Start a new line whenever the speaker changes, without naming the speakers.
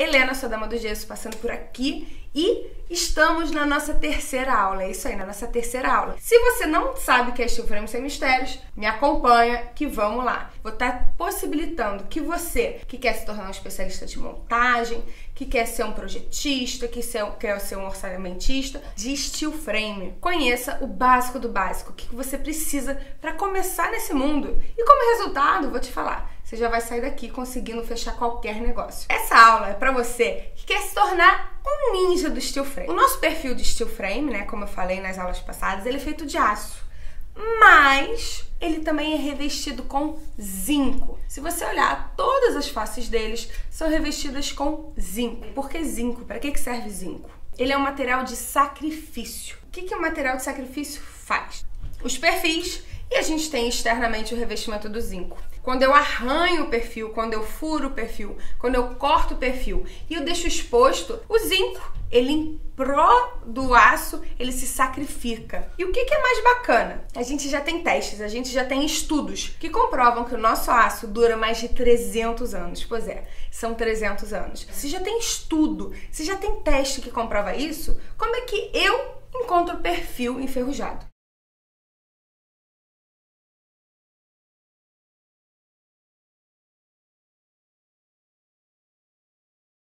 Helena, sua dama do gesso, passando por aqui e estamos na nossa terceira aula. É isso aí, na nossa terceira aula. Se você não sabe o que é Steel Frame Sem Mistérios, me acompanha que vamos lá. Vou estar possibilitando que você, que quer se tornar um especialista de montagem, que quer ser um projetista, que quer ser um orçamentista de steel frame, conheça o básico do básico, o que você precisa para começar nesse mundo. E como resultado, vou te falar, você já vai sair daqui conseguindo fechar qualquer negócio. Essa aula é para você que quer se tornar um ninja do steel frame. O nosso perfil de steel frame, né, como eu falei nas aulas passadas, ele é feito de aço. Mas ele também é revestido com zinco. Se você olhar, todas as faces deles são revestidas com zinco. Por que zinco? Para que serve zinco? Ele é um material de sacrifício. O que, que o material de sacrifício faz? Os perfis e a gente tem externamente o revestimento do zinco. Quando eu arranho o perfil, quando eu furo o perfil, quando eu corto o perfil e eu deixo exposto, o zinco, ele em pró do aço, ele se sacrifica. E o que, que é mais bacana? A gente já tem testes, a gente já tem estudos que comprovam que o nosso aço dura mais de 300 anos. Pois é, são 300 anos. Se já tem estudo, se já tem teste que comprova isso, como é que eu encontro perfil enferrujado?